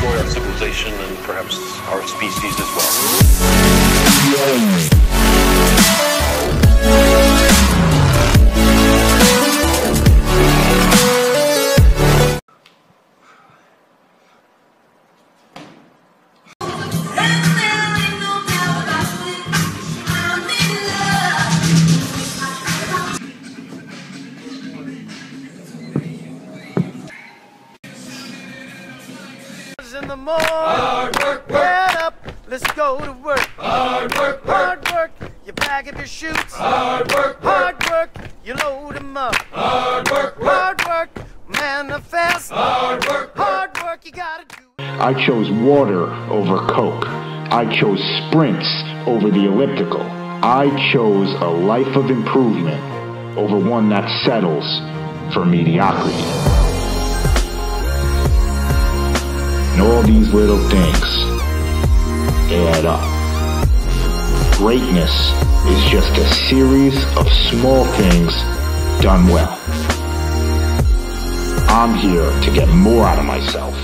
destroy our civilization and perhaps our species as well. In the morning. Hard work, work. Get up, let's go to work. Hard work, work. Hard work. You pack up your chutes. Hard work, work. Hard work. You load them up. Hard work, work. Hard work. Manifest. Hard work, work. Hard work. You gotta do. I chose water over Coke. I chose sprints over the elliptical. I chose a life of improvement over one that settles for mediocrity. And all these little things add up. Greatness is just a series of small things done well. I'm here to get more out of myself.